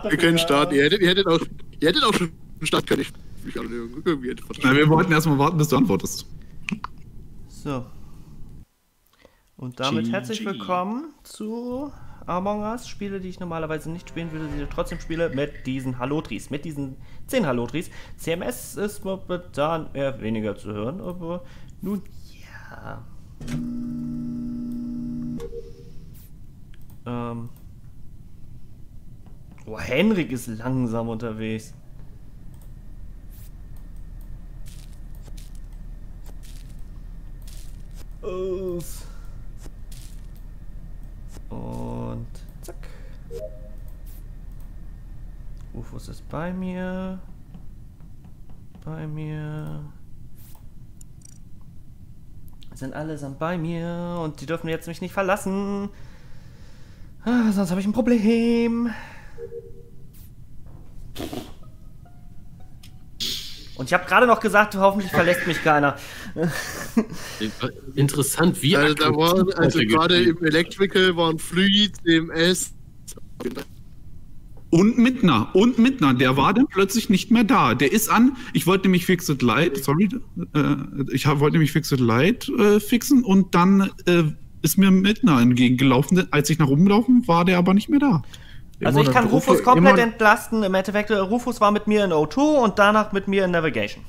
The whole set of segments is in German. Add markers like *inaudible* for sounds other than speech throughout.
Start. Wir können starten. Ihr hättet, ihr hättet, auch, ihr hättet auch schon starten können. Ich mich alle irgendwie hätte Na, wir wollten erstmal warten, bis du antwortest. So. Und damit GG. herzlich willkommen zu Among Us. Spiele, die ich normalerweise nicht spielen würde, die ich trotzdem spiele, mit diesen Hallotris. Mit diesen 10 Hallotris. CMS ist momentan eher weniger zu hören, aber nun ja. Ähm. Oh, Henrik ist langsam unterwegs. Aus. Und zack. Rufus ist bei mir. Bei mir. Sind allesamt bei mir und die dürfen jetzt mich nicht verlassen. Ah, sonst habe ich ein Problem. Und ich habe gerade noch gesagt, hoffentlich verlässt mich keiner. *laughs* Interessant, wie Also da waren, also gerade im Electrical waren Fluid, CMS. Und Mittner, und Mittner, der war dann plötzlich nicht mehr da. Der ist an, ich wollte nämlich Fixed Light, sorry, äh, ich hab, wollte nämlich Fixed Light äh, fixen und dann äh, ist mir Mittner entgegengelaufen. Als ich nach oben gelaufen, war der aber nicht mehr da. Also ich kann eine Gruppe- Rufus komplett entlasten. Im Endeffekt, äh, Rufus war mit mir in O2 und danach mit mir in Navigation.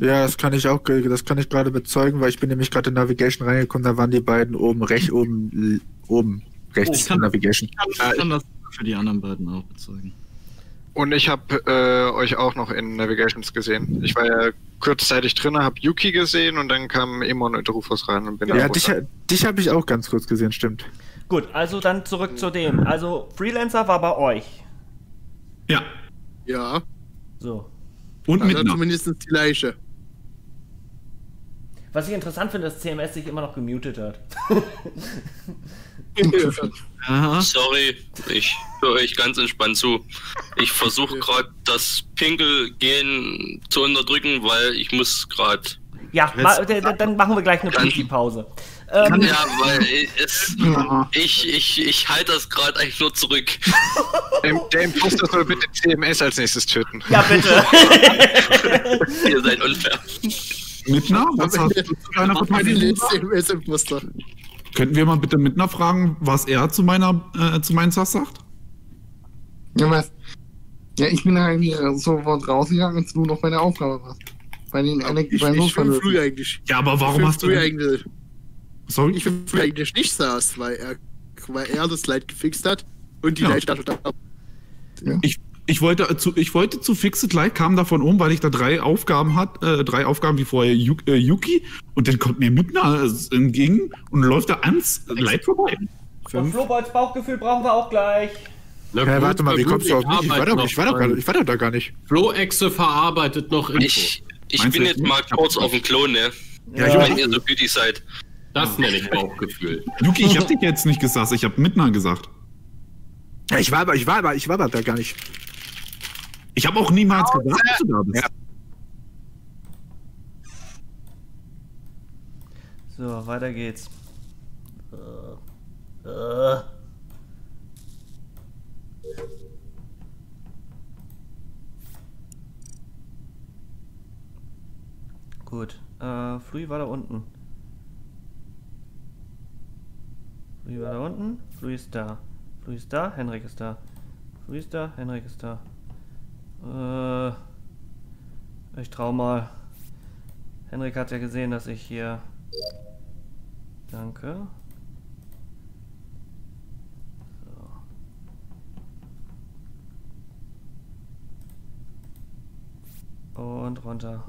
Ja, das kann ich auch, ge- das kann ich gerade bezeugen, weil ich bin nämlich gerade in Navigation reingekommen, da waren die beiden oben, rechts oben, oben, rechts Ich kann- in Navigation. Ich kann das für die anderen beiden auch bezeugen. Und ich habe äh, euch auch noch in Navigations gesehen. Ich war ja kurzzeitig drin, habe Yuki gesehen und dann kam Emon und Rufus rein und bin Ja, dann dich, dich habe ich auch ganz kurz gesehen, stimmt. Gut, also dann zurück zu dem. Also Freelancer war bei euch. Ja, Ja, So. und also Mittner. zumindest die Leiche. Was ich interessant finde, dass CMS sich immer noch gemutet hat. *laughs* Sorry, ich höre euch ganz entspannt zu. Ich versuche gerade das Pinkelgehen zu unterdrücken, weil ich muss gerade. Ja, ma, dann machen wir gleich eine Pipi-Pause. Ähm, Ja, weil es, ich, ich, ich halte das gerade eigentlich nur zurück. Der, der Imposter soll bitte CMS als nächstes töten. ja, bitte. *laughs* Ihr seid unfair. Mittner, was hast du zu deiner Verteidigung gesagt? CMS im Muster. Könnten wir mal bitte Mittner fragen, was er zu meiner, äh, zu meinen Sass sagt? Ja, was? Ja, ich bin da irgendwie sofort rausgegangen, als du noch bei der Aufgabe warst. Bei den Enek Ich, bei ich bin Notfall. früh eigentlich. Ja, aber warum ich hast du eigentlich, sorry, ich bin früh eigentlich nicht saß, weil er, weil er das Light gefixt hat und die Ja. Leiche da da. ich, ich wollte zu, ich wollte zu Fixed Light, kam davon um, weil ich da drei Aufgaben hat, äh, drei Aufgaben wie vorher Yu, äh, Yuki und dann kommt mir Mittner äh, entgegen und läuft da ans Light vorbei. Und Flobolds Bauchgefühl brauchen wir auch gleich. Na Hä, gut, warte mal, wie kommst du auf mich? Ich war, doch, ich, war doch, ich war doch da gar nicht. Floexe verarbeitet noch Info. Ich, ich Meinst bin jetzt nicht? mal kurz auf dem Klo, ne? Ja, Ja. Wenn ihr so gütig seid. Das nenne ich Bauchgefühl. Yuki, ich hab dich jetzt nicht gesagt, ich hab Mittner gesagt. Ja, ich war aber, ich war aber, ich war aber da gar nicht. Ich habe auch niemals gesagt, dass du da bist. Ja. So, weiter geht's. Äh, äh. Gut, äh, Flui war da unten. Flui war da unten, Flui ist da. Flui ist da, Henrik ist da. Flui ist da, Henrik ist da. Äh, ich trau mal. Henrik hat ja gesehen, dass ich hier. Danke. Und runter.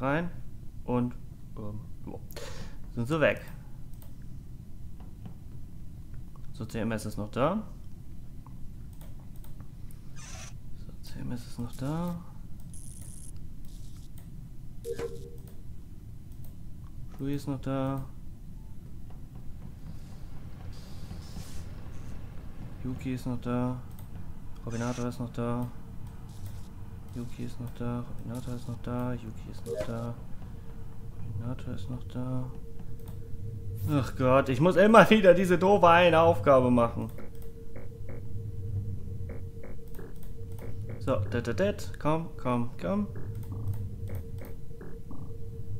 Rein. Und ähm, so. sind sie weg. So, CMS ist noch da. So, CMS ist noch da. Louis ist noch da. Yuki ist noch da. Robinator ist noch da. Yuki ist noch da. Robinator ist noch da. Yuki ist noch da. Robinator ist noch da. Ach Gott, ich muss immer wieder diese doofe eine Aufgabe machen. So, dat, dat, dat. Komm, komm, komm.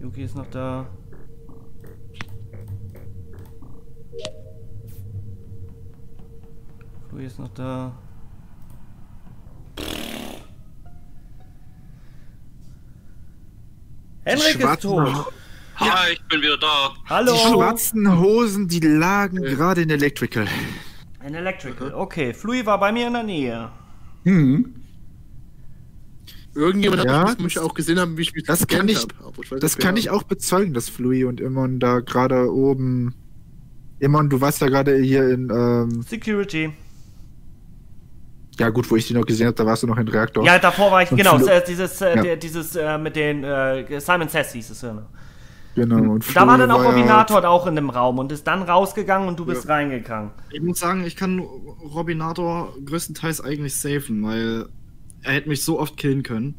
Yuki ist noch da. Fui ist noch da. Henrik ist tot. Hi, ich bin wieder da. Hallo. Die schwarzen Hosen, die lagen gerade in Electrical. Ein Electrical. Okay, Flui war bei mir in der Nähe. Hm. Irgendjemand Ja, hat mich auch gesehen haben, wie ich mich das kann ich- hab. Aber weiß Das kann ich auch bezeugen, dass Flui und Immon da gerade oben. Immon, du warst ja gerade hier in. Ähm, Security. Ja, gut, wo ich dich noch gesehen habe, da warst du noch in Reaktor. Ja, davor war ich, Und genau, Flo- äh, dieses, äh, Ja. dieses äh, mit den äh, Simon Says hieß es ja. Ne? genau. Und Da war dann auch ja- Robinator auch in dem Raum und ist dann rausgegangen und du bist reingegangen. Ich muss sagen, ich kann Robinator größtenteils eigentlich safen, weil er hätte mich so oft killen können.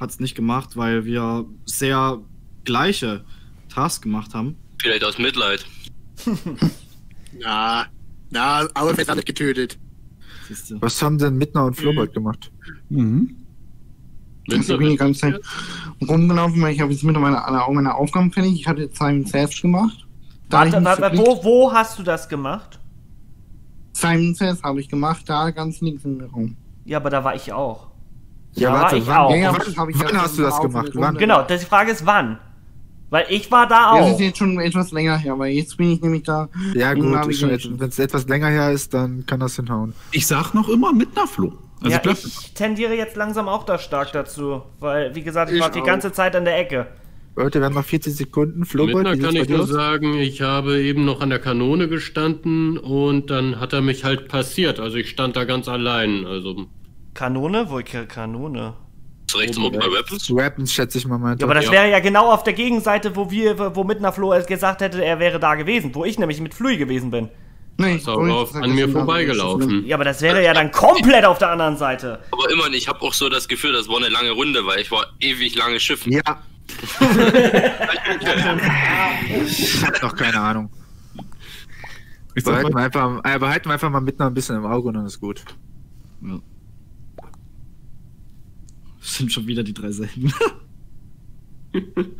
Hat's nicht gemacht, weil wir sehr gleiche Tasks gemacht haben. Vielleicht aus Mitleid. *laughs* Na, na, aber wer hat nicht getötet? Siehst du. Was haben denn Midna und Flobold gemacht? Mhm. Ich bin die ganze Zeit rumgelaufen, weil ich habe jetzt mittlerweile alle meine Aufgaben fertig. Ich hatte jetzt Simon Says gemacht. Da Warte, warte, wo, wo hast du das gemacht? Simon Says habe ich gemacht, da ganz links im Raum. Ja, aber da war ich auch. Ja, Da war warte, ich wann, auch. Ja, wann, wann hast du das gemacht? der. Genau, das, die Frage ist wann. Weil ich war da Das auch. ist jetzt schon etwas länger her, weil jetzt bin ich nämlich da. Ja, gut, wenn es etwas länger her ist, dann kann das hinhauen. Ich sag noch immer mit einer Flo. Also ja, ich tendiere jetzt langsam auch da stark dazu. Weil, wie gesagt, ich, Ich war die ganze Zeit an der Ecke. Leute, wir haben noch 40 Sekunden. Flobold, Mittner kann ich nur sagen, ich habe eben noch an der Kanone gestanden und dann hat er mich halt passiert. Also ich stand da ganz allein. Also Kanone? Wo Ka- Kanone? Ist rechts oben bei Weapons. Weapons, schätze ich mal, meinte. Ja, aber das Ja. wäre ja genau auf der Gegenseite, wo wir, wo Mittner Flo gesagt hätte, er wäre da gewesen, wo ich nämlich mit Flui gewesen bin. Nee, ist aber auf, an mir vorbeigelaufen. Ja, aber das wäre ja dann komplett auf der anderen Seite. Aber immerhin, ich habe auch so das Gefühl, das war eine lange Runde, weil ich war ewig lange schiffen. Ja. *laughs* ich hab noch keine Ahnung. ich Behalten wir mal, einfach, äh, behalten wir einfach mal Midna ein bisschen im Auge und dann ist gut. Das sind schon wieder die drei selben. *laughs*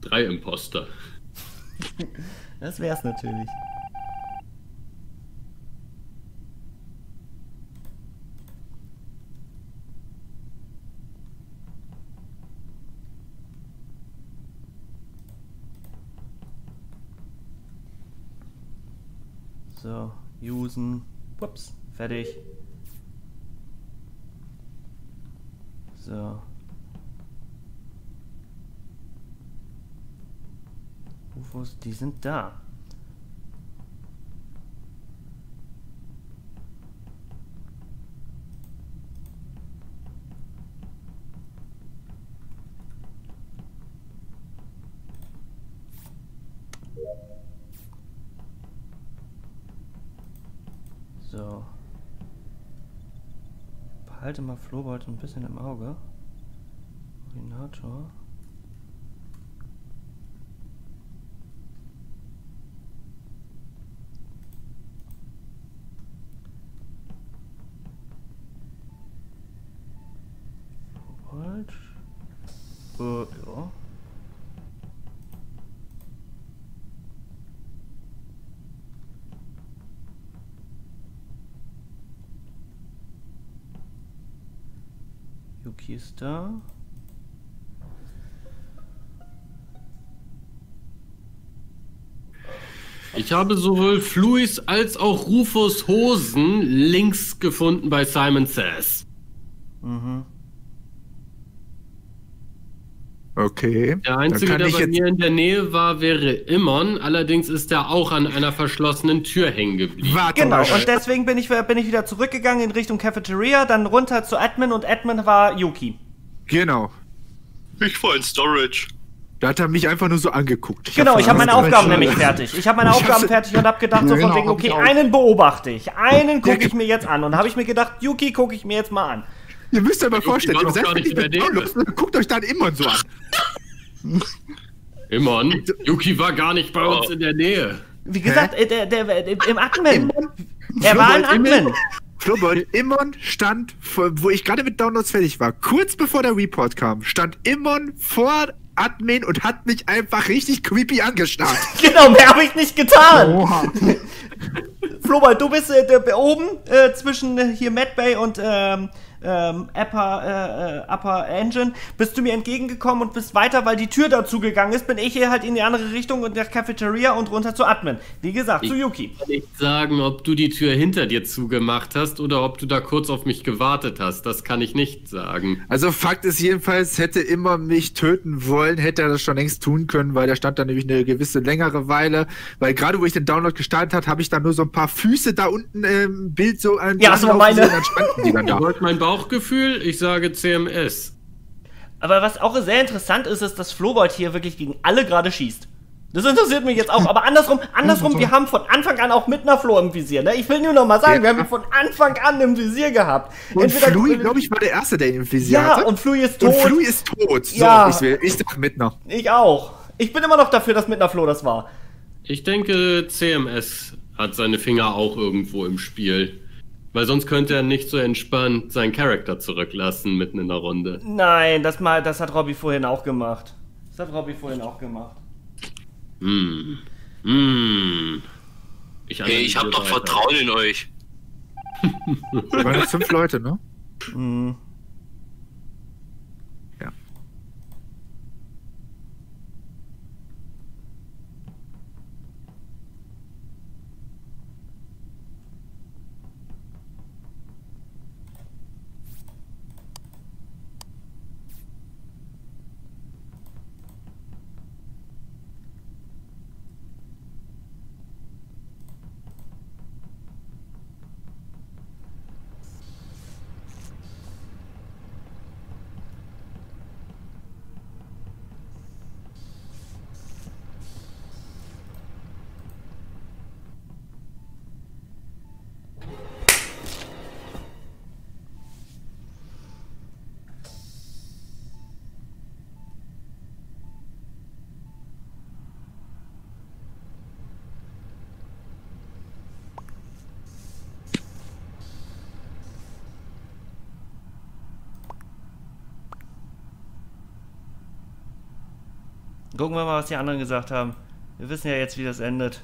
drei Imposter. *laughs* Das wär's natürlich. So, usen. Ups, fertig. So. UFOs, die sind da. So. Behalte mal Flohbold ein bisschen im Auge. Koordinator. Flohbold. Äh, ja. Yuki ist da. Ich habe sowohl Fluis als auch Rufus Hosen links gefunden bei Simon Says. Mhm. Okay. Der einzige, der ich bei mir in der Nähe war, wäre Immon. Allerdings ist er auch an einer verschlossenen Tür hängen geblieben. Warte Genau, mal. und deswegen bin ich, bin ich wieder zurückgegangen in Richtung Cafeteria, dann runter zu Admin und Admin war Yuki. Genau. Ich war in Storage. Da hat er mich einfach nur so angeguckt. Genau, hab ich habe meine Aufgaben *laughs* nämlich fertig. Ich habe meine Ich Aufgaben fertig und habe gedacht, so von genau, wegen, ich okay, einen beobachte ich, einen gucke ich mir jetzt an. Und habe ich mir gedacht, Yuki gucke ich mir jetzt mal an. Ihr müsst euch mal vorstellen, ihr seid nicht mit. Downloads und guckt euch dann immer so an. *laughs* Immerhin, Yuki war gar nicht bei uns in der Nähe. Wie gesagt, äh, der, der, der, im Admin. Er war ein Admin. Flowboy, Immon stand, vor- wo ich gerade mit Downloads fertig war, kurz bevor der Report kam, stand Immon vor Admin und hat mich einfach richtig creepy angestarrt. *laughs* Genau, mehr habe ich nicht getan. Oha. *laughs* Flobald, du bist äh, oben äh, zwischen hier Medbay und ähm, ähm, Upper, äh, äh, Upper Engine. Bist du mir entgegengekommen und bist weiter, weil die Tür dazu gegangen ist, bin ich hier halt in die andere Richtung und der Cafeteria und runter zu Admin. Wie gesagt, zu Ich- Yuki. kann nicht sagen, ob du die Tür hinter dir zugemacht hast oder ob du da kurz auf mich gewartet hast. Das kann ich nicht sagen. Also Fakt ist jedenfalls, hätte immer mich töten wollen, hätte er das schon längst tun können, weil der stand da nämlich eine gewisse längere Weile, weil gerade wo ich den Download gestartet hat, habe ich da nur so ein paar Füße da unten im Bild so an Ja, das war meine. gesehen, dann standen die dann da. wollt mein Bauchgefühl? Ich sage CMS. Aber was auch sehr interessant ist, ist, dass Flobold hier wirklich gegen alle gerade schießt. Das interessiert mich jetzt auch. Aber andersrum, andersrum, wir haben von Anfang an auch mit einer Flo im Visier. Ne? Ich will nur noch mal sagen, Ja. wir haben ihn von Anfang an im Visier gehabt. Und Flui, glaube ich, war der Erste, der ihn im Visier Ja, hatte. und Flui ist tot. Und Flui ist tot. So, Ja. ich, will, ich sag mit noch. Ich auch. Ich bin immer noch dafür, dass mit einer Flo das war. Ich denke, CMS hat seine Finger auch irgendwo im Spiel. Weil sonst könnte er nicht so entspannt seinen Charakter zurücklassen mitten in der Runde. Nein, das, mal, das hat Robby vorhin auch gemacht. Das hat Robby vorhin auch gemacht. Hm. Hm. Ich, Hey, ich hab doch. Vertrauen in euch. Da waren jetzt fünf Leute, ne? Mhm. Gucken wir mal, was die anderen gesagt haben. Wir wissen ja jetzt, wie das endet.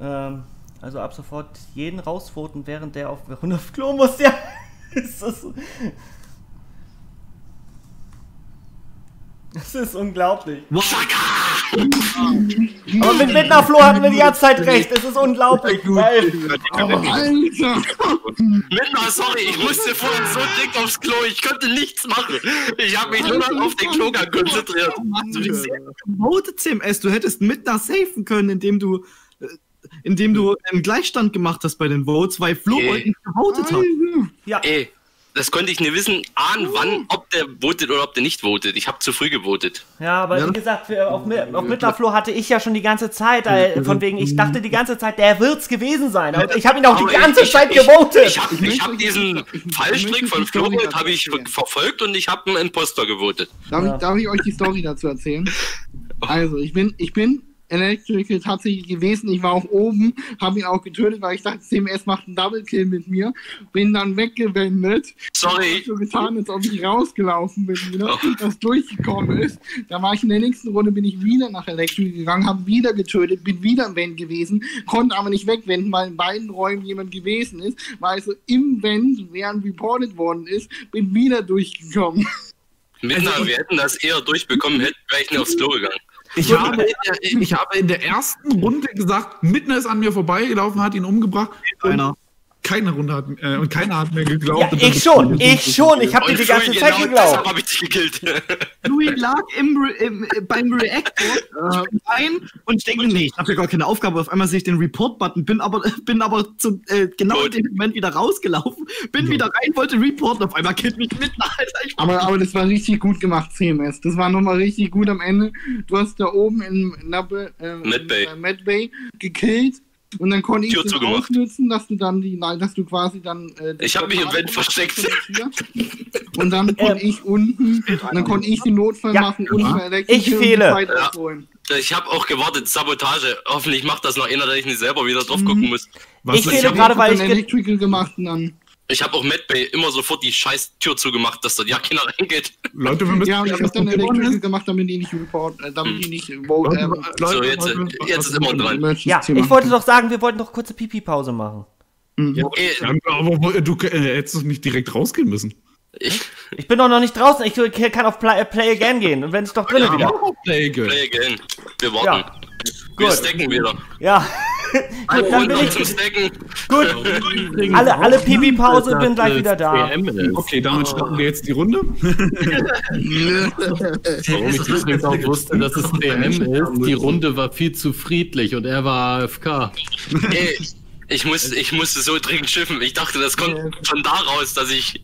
Ähm, also ab sofort jeden rausvoten, während der auf, *laughs* auf Klo muss. Ja, *laughs* ist das, das ist unglaublich. Aber mit Lindner Flo hatten wir die ganze Zeit recht. Es ist unglaublich, weil Alter! Lindner, sorry, ich musste vorhin so dick aufs Klo, ich konnte nichts machen. Ich habe mich nur noch auf den Klogang konzentriert. Vote CMS, du hättest mit nach safen können, indem du äh, indem du einen Gleichstand gemacht hast bei den Votes, weil Flo okay. nicht gewotet hat. ja, Ey, das konnte ich nicht wissen, ahnen, wann, ob der votet oder ob der nicht votet. Ich habe zu früh gewotet. Ja, aber wie gesagt, für, auf, auf Mittlerfloh hatte ich ja schon die ganze Zeit, äh, von wegen, ich dachte die ganze Zeit, der wird's gewesen sein. Und ich habe ihn auch die Aber ganze ich- Zeit ich- gewotet. Ich habe ich hab diesen Fallstrick von die Florent habe ich verfolgt und ich habe einen Imposter gewotet. Darf, Ja. ich, darf ich euch die Story dazu erzählen? *laughs* Also, ich bin, ich bin Electrical tatsächlich gewesen. Ich war auch oben, habe ihn auch getötet, weil ich dachte, CMS macht einen Double Kill mit mir. Bin dann weggewendet. Sorry. Hab so getan, als ob ich rausgelaufen bin wieder, Oh. das durchgekommen ist. Da war ich in der nächsten Runde, bin ich wieder nach Electrical gegangen, habe wieder getötet, bin wieder im Vent gewesen, konnte aber nicht wegwenden, weil in beiden Räumen jemand gewesen ist. War also im Vent, während reported worden ist, bin wieder durchgekommen. Minna, wir hätten das eher durchbekommen, hätten ich nicht aufs Klo gegangen. Ich habe, in der, ich habe in der ersten Runde gesagt, Mittner ist an mir vorbeigelaufen, hat ihn umgebracht. Einer. Keine Runde hat, äh, und keiner hat mir geglaubt. Ja, ich schon, ich schon, ich habe dir die ganze Zeit genau geglaubt. deshalb habe ich dich gekillt. *laughs* Louis lag im, im, äh, beim Reactor, ich bin rein und ich denke mir, nee, ich habe ja gar keine Aufgabe. Auf einmal sehe ich den Report-Button, bin aber, *laughs* bin aber zu, äh, genau in dem Moment wieder rausgelaufen, bin wieder rein, wollte reporten, auf einmal killt mich mit, *laughs* Alter. Aber, aber das war richtig gut gemacht, CMS. Das war nochmal richtig gut am Ende. Du hast da oben in äh, Mad Bay. in, äh, Mad Bay gekillt, Und dann konnte ich Tür zugemacht. ausnutzen, dass du dann die, nein, dass du quasi dann. Äh, Ich hab mich im Vent versteckt. Und dann konnte ich unten, und dann konnte ich den Notfall Ja. machen Electrical Ich fehle. Zeit Ja. Ich habe auch gewartet, Sabotage. Hoffentlich macht das noch einer, dass ich nicht selber wieder drauf gucken muss. Was Ich ist- fehle gerade, weil ich. ge- gemacht und dann. Ich habe auch Medbay immer sofort die scheiß Tür zugemacht, dass dort ja keiner reingeht. Leute, wir müssen Ja, und ich was habe dann ist. gemacht, damit die nicht report, äh, damit die nicht Leute, vote, ähm, So, jetzt, Leute, jetzt was ist immer dran. Ja, ich wollte doch sagen, wir wollten doch kurze Pipi-Pause machen. Ey, Ja, aber wo- du äh, hättest doch nicht direkt rausgehen müssen. ich Ich bin doch noch nicht draußen. Ich kann auf Play, Play Again gehen. Und wenn ich doch drinnen wieder. Play good. play again. Wir warten. Ja. Wir Gut. stacken wieder. Ja. Gut, dann bin ich. Gut. Übrigens Alle- alle Pipi-Pause, bin gleich wieder da. Okay, damit starten wir jetzt die Runde. *laughs* Warum ich übrigens auch wusste, dass es CM ist. Die Runde war viel zu friedlich und er war AFK. Ey, ich, muss, ich musste so dringend schiffen. Ich dachte, das kommt von da raus, dass ich.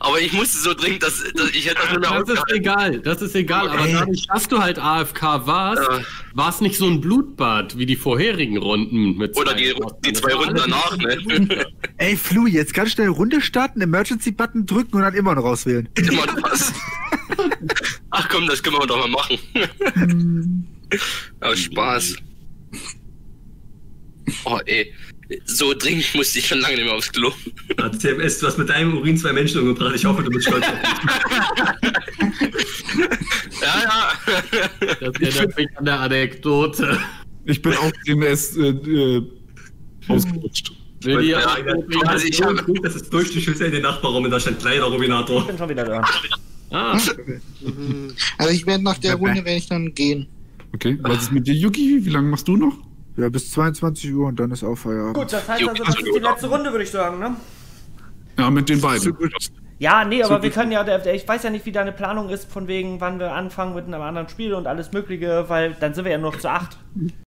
Aber ich musste so dringend, dass, dass ich hätte das nicht mehr Das ist egal, das ist egal. Aber dadurch, dass du halt AFK warst, Ja. war es nicht so ein Blutbad wie die vorherigen Runden mit Oder die, die zwei Runden danach, ne? Ey, Flu, jetzt ganz schnell Runde starten, Emergency-Button drücken und dann immer noch auswählen. Immer was. Ach komm, das können wir doch mal machen. *laughs* Aus Spaß. Oh ey. So dringend musste ich schon lange nicht mehr aufs Klo. Ja, CMS, du hast mit deinem Urin zwei Menschen umgebracht. Ich hoffe, du bist stolz auf dich. *laughs* Ja, ja. Das erinnert mich an der Anekdote. Ich bin auf CMS äh, äh, ausgerutscht. Will die Ja, ja, Also ich hab- das ist durch die Schüsse in den Nachbarraum und da stand leider Robinator. Ich bin schon wieder da. Ah, Also ich werde nach der Runde werde ich dann gehen. Okay, was ist mit dir, Yuki? Wie lange machst du noch? Ja, bis 22 Uhr und dann ist auch Feierabend. Gut, das heißt also, das ist die letzte Runde, würde ich sagen, ne? Ja, mit den beiden. Ja, nee, aber wir können ja, ich weiß ja nicht, wie deine Planung ist, von wegen, wann wir anfangen mit einem anderen Spiel und alles Mögliche, weil dann sind wir ja nur noch zu acht.